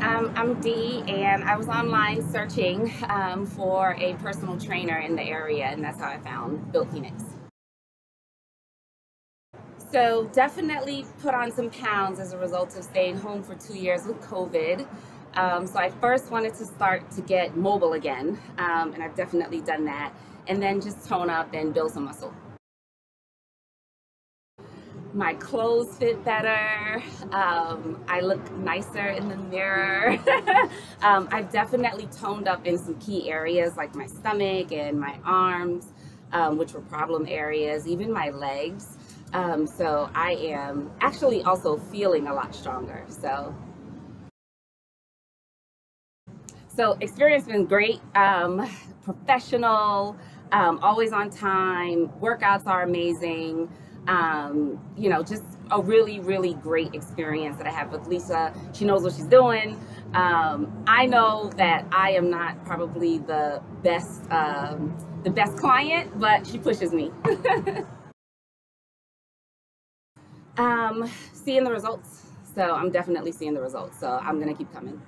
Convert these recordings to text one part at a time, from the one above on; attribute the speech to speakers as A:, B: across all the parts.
A: Um, I'm Dee, and I was online searching um, for a personal trainer in the area, and that's how I found Built Phoenix. So, definitely put on some pounds as a result of staying home for two years with COVID. Um, so, I first wanted to start to get mobile again, um, and I've definitely done that, and then just tone up and build some muscle my clothes fit better. Um, I look nicer in the mirror. um, I've definitely toned up in some key areas like my stomach and my arms, um, which were problem areas, even my legs. Um, so I am actually also feeling a lot stronger. So. So experience been great, um, professional, um, always on time. Workouts are amazing um, you know, just a really, really great experience that I have with Lisa. She knows what she's doing. Um, I know that I am not probably the best, um, the best client, but she pushes me. um, seeing the results. So I'm definitely seeing the results. So I'm gonna keep coming.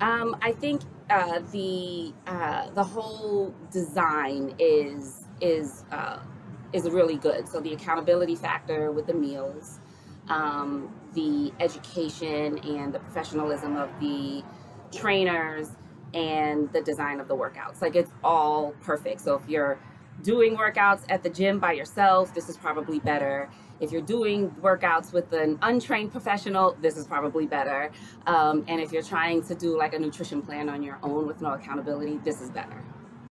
A: Um, I think uh, the uh, the whole design is is uh, is really good. So the accountability factor with the meals, um, the education and the professionalism of the trainers, and the design of the workouts. Like it's all perfect. So if you're doing workouts at the gym by yourself, this is probably better. If you're doing workouts with an untrained professional, this is probably better. Um, and if you're trying to do like a nutrition plan on your own with no accountability, this is better.